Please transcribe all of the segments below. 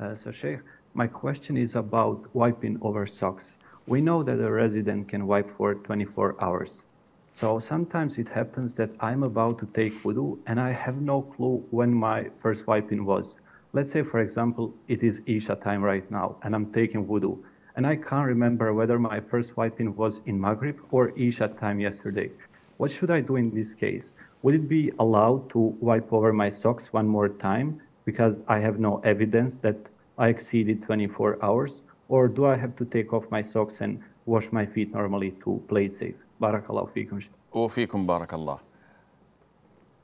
Uh, so, Sheikh, my question is about wiping over socks. We know that a resident can wipe for 24 hours. So sometimes it happens that I'm about to take wudu and I have no clue when my first wiping was. Let's say, for example, it is Isha time right now and I'm taking wudu and I can't remember whether my first wiping was in Maghrib or Isha time yesterday. What should I do in this case? Would it be allowed to wipe over my socks one more time because I have no evidence that I exceeded 24 hours? Or do I have to take off my socks and wash my feet normally to play safe? Barakallah.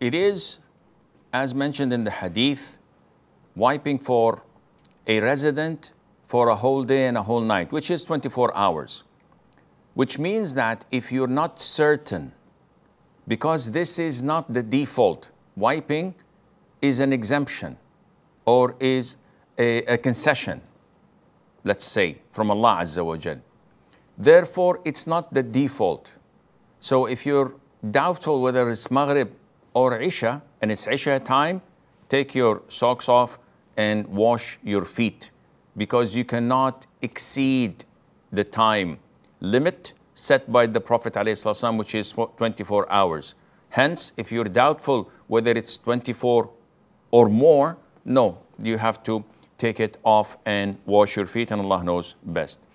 It is, as mentioned in the hadith, wiping for a resident for a whole day and a whole night, which is 24 hours. Which means that if you're not certain, because this is not the default, wiping is an exemption or is a, a concession, let's say, from Allah Azza wa Jal. Therefore, it's not the default. So if you're doubtful whether it's Maghrib or Isha, and it's Isha time, take your socks off and wash your feet because you cannot exceed the time limit set by the Prophet ﷺ, which is 24 hours. Hence, if you're doubtful whether it's 24 or more, no, you have to take it off and wash your feet, and Allah knows best.